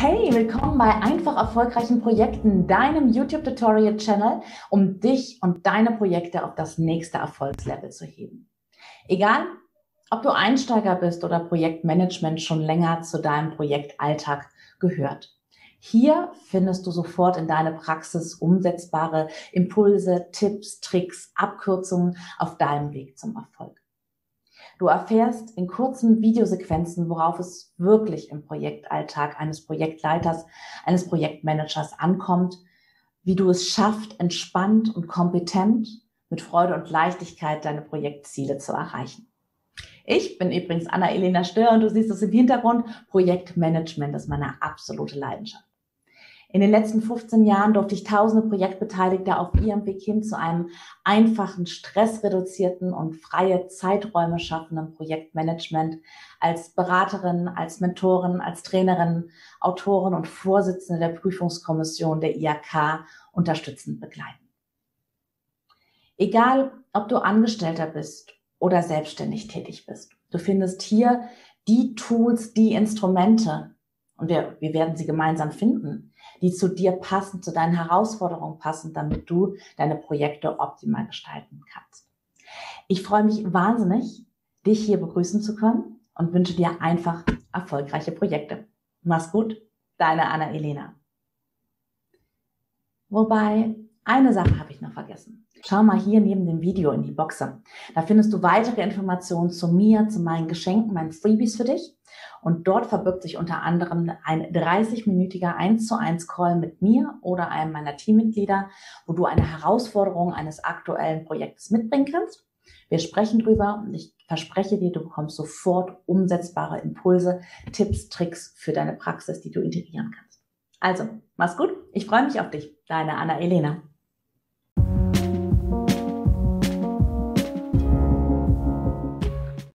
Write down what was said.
Hey, willkommen bei Einfach erfolgreichen Projekten, deinem YouTube-Tutorial-Channel, um dich und deine Projekte auf das nächste Erfolgslevel zu heben. Egal, ob du Einsteiger bist oder Projektmanagement schon länger zu deinem Projektalltag gehört. Hier findest du sofort in deine Praxis umsetzbare Impulse, Tipps, Tricks, Abkürzungen auf deinem Weg zum Erfolg. Du erfährst in kurzen Videosequenzen, worauf es wirklich im Projektalltag eines Projektleiters, eines Projektmanagers ankommt, wie du es schaffst, entspannt und kompetent mit Freude und Leichtigkeit deine Projektziele zu erreichen. Ich bin übrigens Anna-Elena Stör und du siehst es im Hintergrund. Projektmanagement ist meine absolute Leidenschaft. In den letzten 15 Jahren durfte ich tausende Projektbeteiligte auf ihrem Weg hin zu einem einfachen, stressreduzierten und freie Zeiträume schaffenden Projektmanagement als Beraterin, als Mentorin, als Trainerin, Autorin und Vorsitzende der Prüfungskommission der IAK unterstützend begleiten. Egal, ob du Angestellter bist oder selbstständig tätig bist, du findest hier die Tools, die Instrumente, und wir, wir werden sie gemeinsam finden, die zu dir passen, zu deinen Herausforderungen passen, damit du deine Projekte optimal gestalten kannst. Ich freue mich wahnsinnig, dich hier begrüßen zu können und wünsche dir einfach erfolgreiche Projekte. Mach's gut, deine Anna-Elena. Wobei, eine Sache habe ich noch vergessen. Schau mal hier neben dem Video in die Boxe. Da findest du weitere Informationen zu mir, zu meinen Geschenken, meinen Freebies für dich. Und dort verbirgt sich unter anderem ein 30-minütiger 1 zu 1 Call mit mir oder einem meiner Teammitglieder, wo du eine Herausforderung eines aktuellen Projektes mitbringen kannst. Wir sprechen drüber und ich verspreche dir, du bekommst sofort umsetzbare Impulse, Tipps, Tricks für deine Praxis, die du integrieren kannst. Also, mach's gut. Ich freue mich auf dich. Deine Anna-Elena.